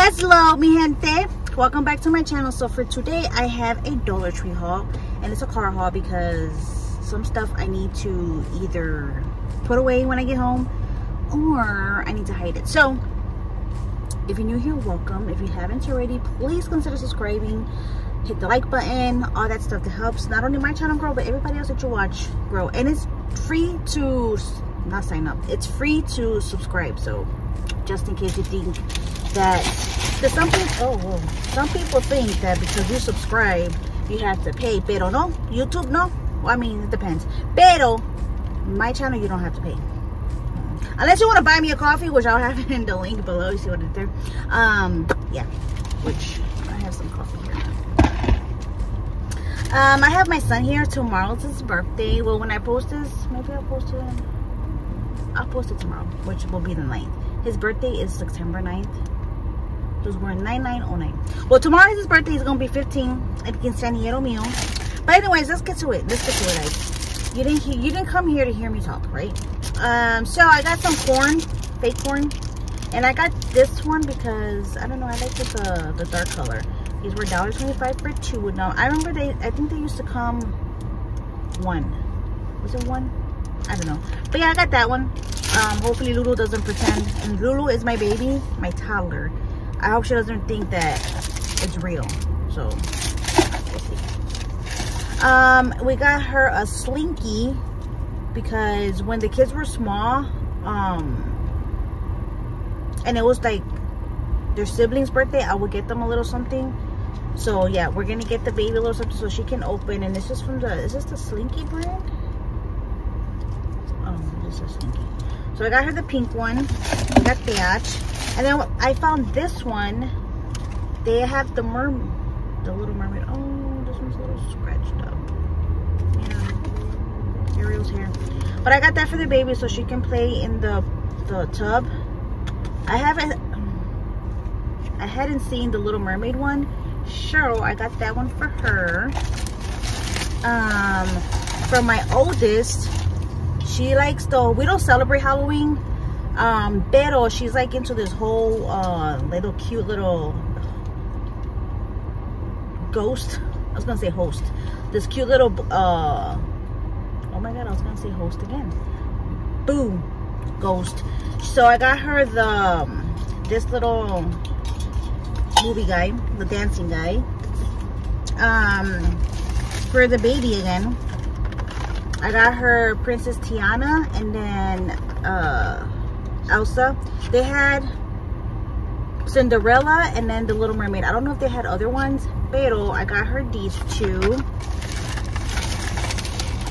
Hello, mi gente. Welcome back to my channel. So for today, I have a Dollar Tree haul. And it's a car haul because some stuff I need to either put away when I get home or I need to hide it. So if you're new here, welcome. If you haven't already, please consider subscribing. Hit the like button, all that stuff that helps not only my channel grow, but everybody else that you watch grow. And it's free to not sign up. It's free to subscribe. So just in case you think that because some people oh whoa, some people think that because you subscribe you have to pay pero no youtube no. Well, i mean it depends. Pero my channel you don't have to pay. Unless you want to buy me a coffee which i'll have in the link below you see what it's there. Um yeah which i have some coffee here. Um i have my son here. Tomorrow's his birthday. Well when i post this maybe i'll post it. I'll post it tomorrow which will be the 9th his birthday is september 9th was born 9909. Well, tomorrow is his birthday. He's gonna be 15. El quinceañero mío. But anyways, let's get to it. Let's get to it, guys. You didn't you didn't come here to hear me talk, right? Um, so I got some corn, fake corn, and I got this one because I don't know. I like uh the dark color. These were $1.25 for two. Now I remember they. I think they used to come one. Was it one? I don't know. But yeah, I got that one. Um, hopefully Lulu doesn't pretend. And Lulu is my baby, my toddler. I hope she doesn't think that it's real. So. Um, we got her a Slinky because when the kids were small, um, and it was like their sibling's birthday, I would get them a little something. So yeah, we're gonna get the baby a little something so she can open. And this is from the, is this the Slinky brand? Oh, this is Slinky. So I got her the pink one. Got that. And then I found this one. They have the mer, the little mermaid. Oh, this one's a little scratched up. Yeah, Ariel's hair. But I got that for the baby so she can play in the the tub. I haven't. I hadn't seen the Little Mermaid one. Sure, I got that one for her. Um, for my oldest, she likes the. We don't celebrate Halloween um, pero she's like into this whole uh, little cute little ghost. I was gonna say host. This cute little, uh, oh my god, I was gonna say host again. Boom, ghost. So I got her the, um, this little movie guy, the dancing guy. Um, for the baby again, I got her Princess Tiana and then, uh, Elsa. They had Cinderella and then the Little Mermaid. I don't know if they had other ones, pero I got her these two.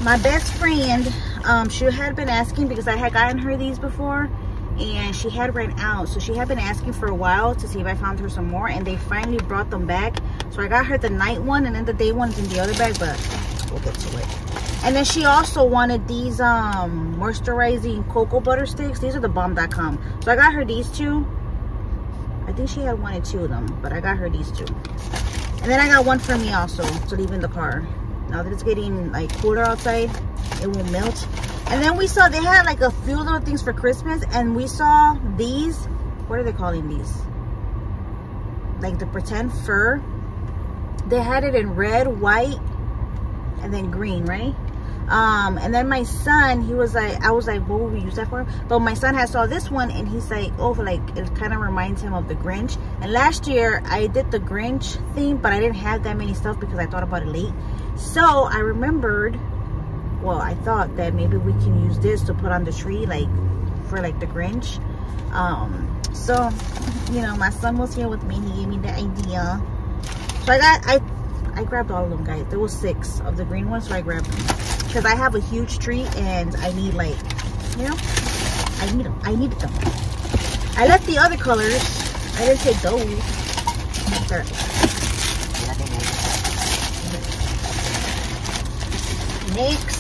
My best friend, um, she had been asking because I had gotten her these before and she had ran out. So she had been asking for a while to see if I found her some more and they finally brought them back. So I got her the night one and then the day one's in the other bag, but we'll get to it. And then she also wanted these um, moisturizing cocoa butter sticks. These are the bomb.com. So I got her these two. I think she had wanted two of them, but I got her these two. And then I got one for me also to leave in the car. Now that it's getting like cooler outside, it won't melt. And then we saw they had like a few little things for Christmas and we saw these. What are they calling these? Like the pretend fur. They had it in red, white, and then green, right? Um, and then my son, he was like, I was like, what would we use that for? But my son has saw this one and he's like, oh, like, it kind of reminds him of the Grinch. And last year I did the Grinch theme, but I didn't have that many stuff because I thought about it late. So I remembered, well, I thought that maybe we can use this to put on the tree, like, for like the Grinch. Um, so, you know, my son was here with me. He gave me the idea. So I got, I, I grabbed all of them, guys. There was six of the green ones, so I grabbed them because I have a huge tree and I need like, you know, I need them. I needed them. I left the other colors. I didn't take those. Next.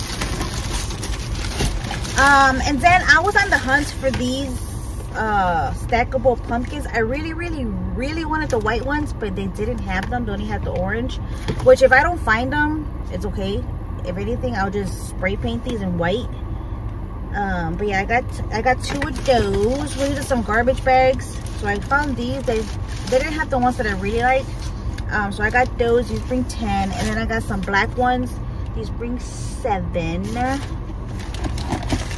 Um, and then I was on the hunt for these uh, stackable pumpkins. I really, really, really wanted the white ones, but they didn't have them. They only had the orange. Which if I don't find them, it's okay if anything, I'll just spray paint these in white. Um, but yeah, I got I got two of those. We needed some garbage bags. So I found these. They they didn't have the ones that I really like. Um, so I got those. These bring 10. And then I got some black ones. These bring 7.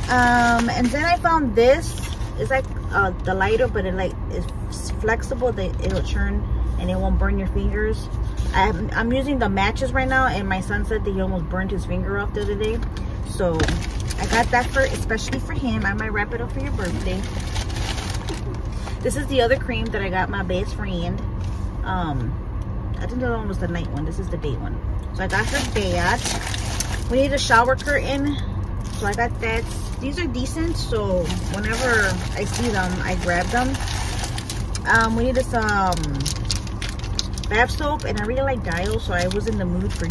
Um, and then I found this. It's like uh, the lighter, but it like is flexible. That it'll turn and it won't burn your fingers. I'm, I'm using the matches right now, and my son said that he almost burned his finger off the other day. So I got that for especially for him. I might wrap it up for your birthday. This is the other cream that I got my best friend. Um, I think the one was the night one. This is the day one. So I got her that. We need a shower curtain. So I got that. These are decent. So whenever I see them, I grab them. Um, we needed some bath soap. And I really like Dial. So I was in the mood for,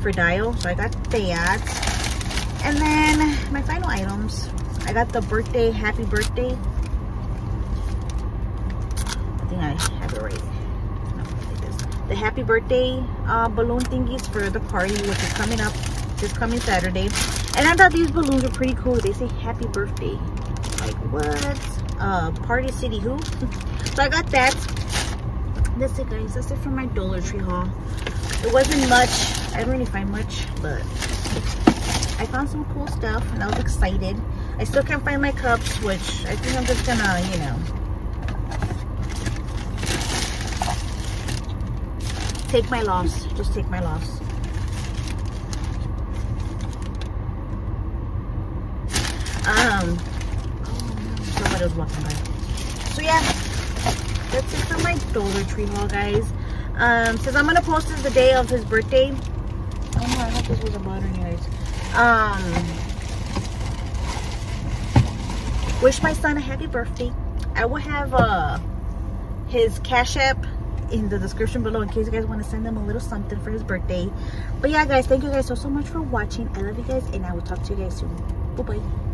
for Dial. So I got that. And then my final items. I got the birthday, happy birthday. I think I have it right the happy birthday uh, balloon thingies for the party, which is coming up this coming Saturday. And I thought these balloons were pretty cool. They say happy birthday. Like what? Uh, Party City Who? so I got that. That's it guys. That's it for my Dollar Tree haul. It wasn't much. I didn't really find much, but I found some cool stuff and I was excited. I still can't find my cups, which I think I'm just gonna, you know, take my loss. Just take my loss. Um, somebody was walking by. So yeah, that's it for my Dollar Tree haul, guys. Um, since I'm gonna post this the day of his birthday. Oh no, I hope this wasn't bothering guys. Um, wish my son a happy birthday. I will have uh his Cash App in the description below in case you guys want to send them a little something for his birthday but yeah guys thank you guys so so much for watching i love you guys and i will talk to you guys soon bye bye